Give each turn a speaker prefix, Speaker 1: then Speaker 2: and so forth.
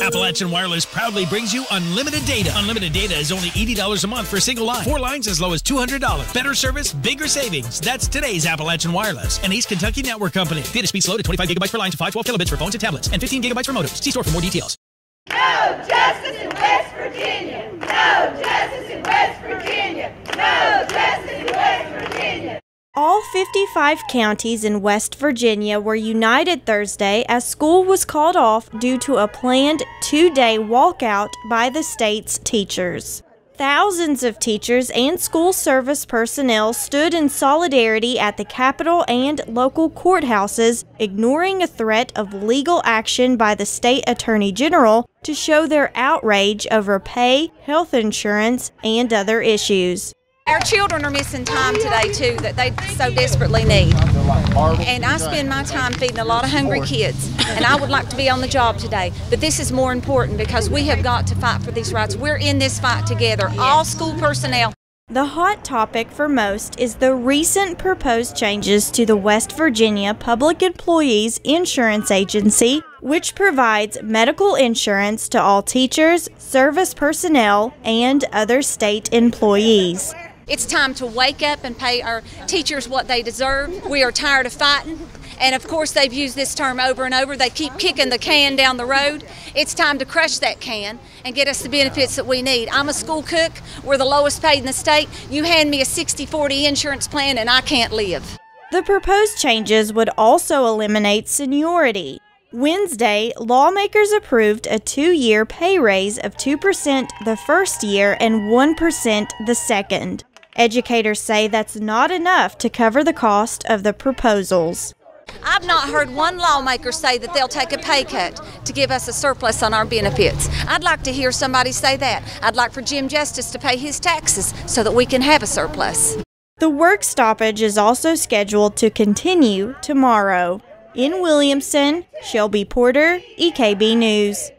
Speaker 1: Appalachian Wireless proudly brings you unlimited data. Unlimited data is only $80 a month for a single line. Four lines as low as $200. Better service, bigger savings. That's today's Appalachian Wireless, an East Kentucky network company. Data speed slow to 25 gigabytes per line to 512 kilobits for phones and tablets, and 15 gigabytes for modems. See store for more details.
Speaker 2: No justice in West Virginia. No justice in West Virginia. No justice in West Virginia.
Speaker 3: All 55 counties in West Virginia were united Thursday as school was called off due to a planned two day walkout by the state's teachers. Thousands of teachers and school service personnel stood in solidarity at the Capitol and local courthouses, ignoring a threat of legal action by the state attorney general to show their outrage over pay, health insurance, and other issues.
Speaker 4: Our children are missing time today too that they so desperately need. And I spend my time feeding a lot of hungry kids. And I would like to be on the job today. But this is more important because we have got to fight for these rights. We're in this fight together, all school personnel.
Speaker 3: The hot topic for most is the recent proposed changes to the West Virginia Public Employees Insurance Agency, which provides medical insurance to all teachers, service personnel, and other state employees.
Speaker 4: It's time to wake up and pay our teachers what they deserve. We are tired of fighting. And of course, they've used this term over and over. They keep kicking the can down the road. It's time to crush that can and get us the benefits that we need. I'm a school cook. We're the lowest paid in the state. You hand me a 60 40 insurance plan, and I can't live.
Speaker 3: The proposed changes would also eliminate seniority. Wednesday, lawmakers approved a two year pay raise of 2% the first year and 1% the second. Educators say that's not enough to cover the cost of the proposals.
Speaker 4: I've not heard one lawmaker say that they'll take a pay cut to give us a surplus on our benefits. I'd like to hear somebody say that. I'd like for Jim Justice to pay his taxes so that we can have a surplus.
Speaker 3: The work stoppage is also scheduled to continue tomorrow. In Williamson, Shelby Porter, EKB News.